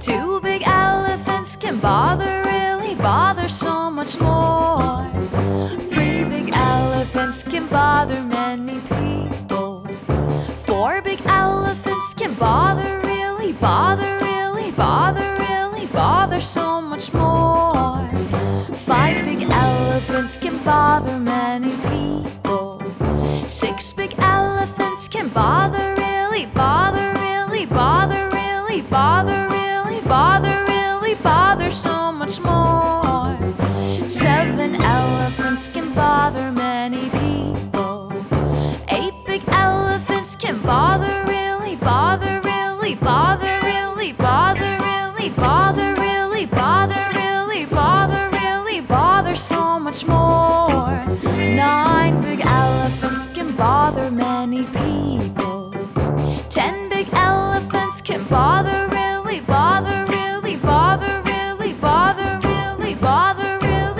Two big elephants can bother, really bother so much more. Three big elephants can bother many people. Four big elephants can bother, really bother, really bother, really bother so much more. Five big elephants can bother many people.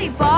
Holy balls!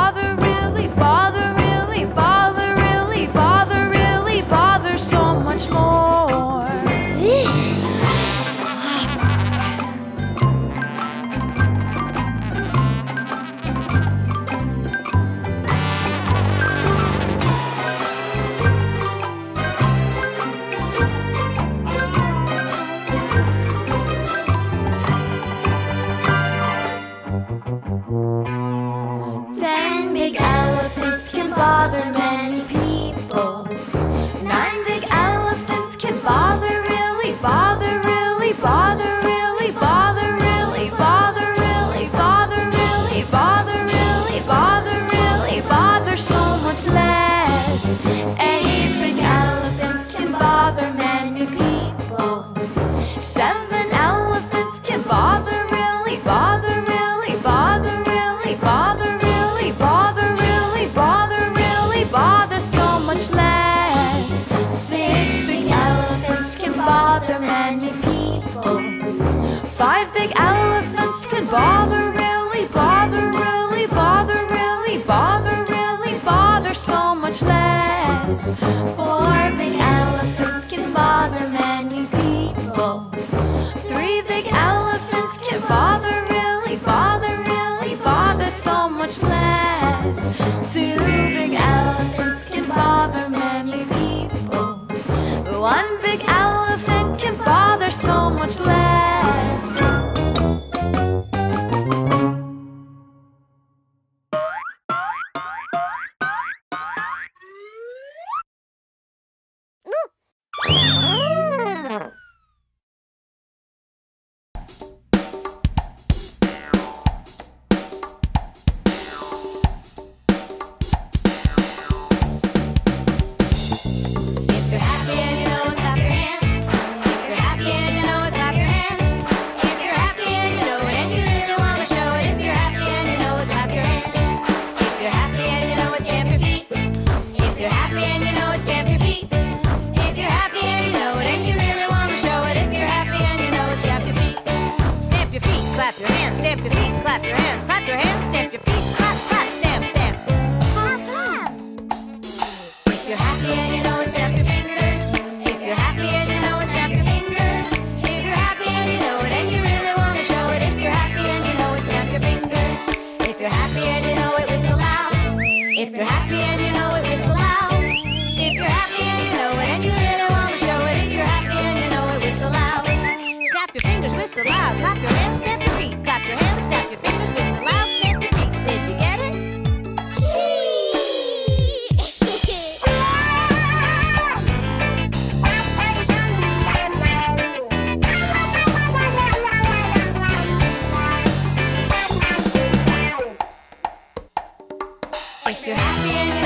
bother, really bother, really bother, really bother, really bother so much less. you're happy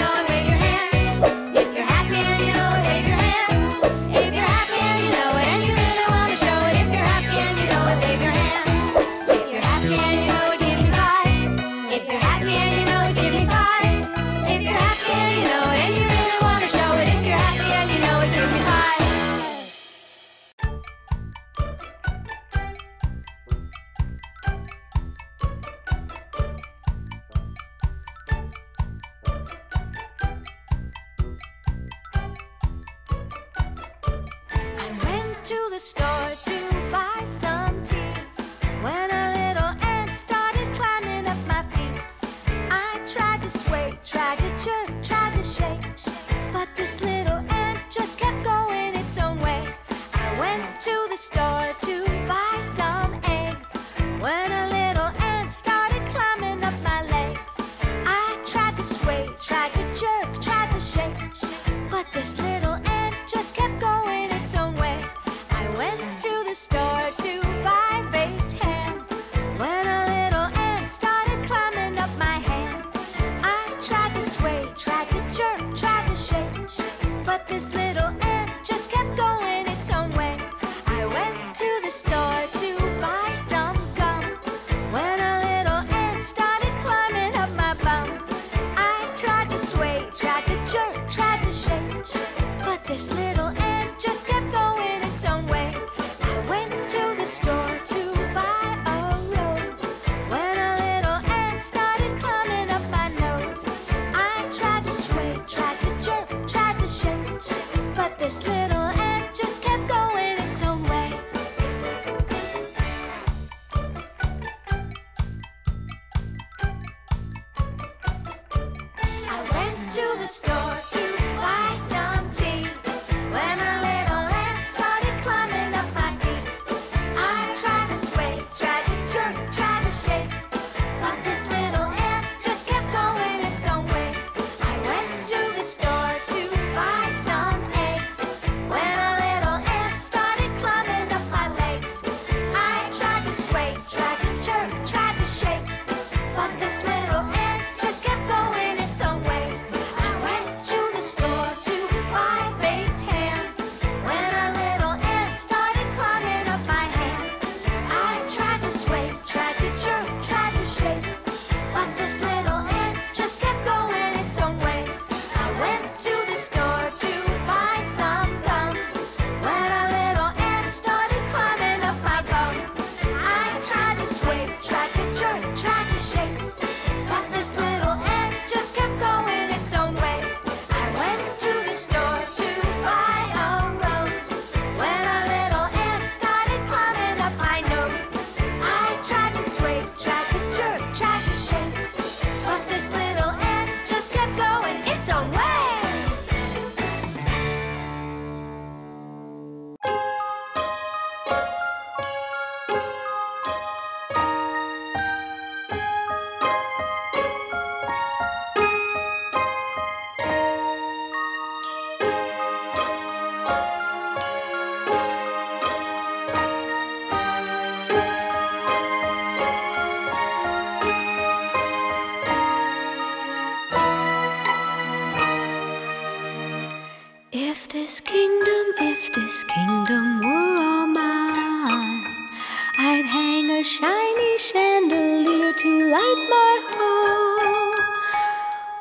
to light my home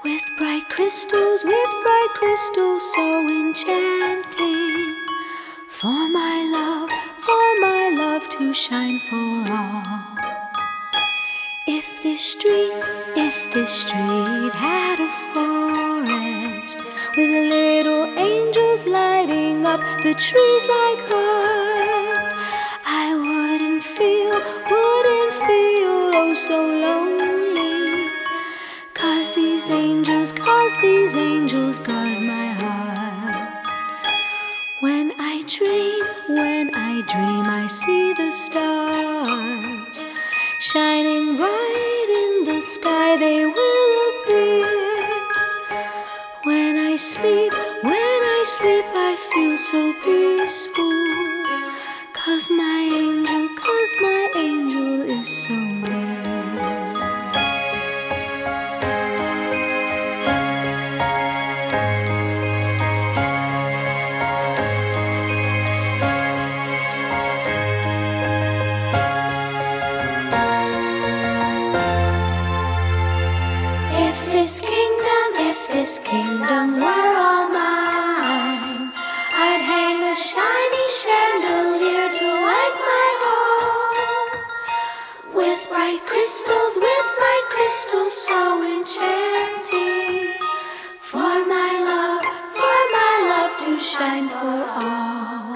with bright crystals, with bright crystals so enchanting. For my love, for my love to shine for all. If this street, if this street had a forest with little angels lighting up the trees like shining bright in the sky. They will crystals, with bright crystals so enchanting. For my love, for my love to shine for all.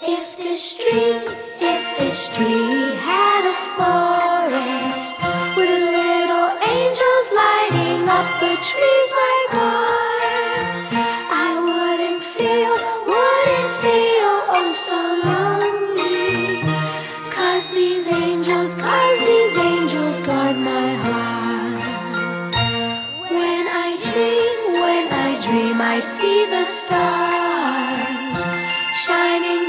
If this street, if this street had a forest with little angels lighting up the trees shining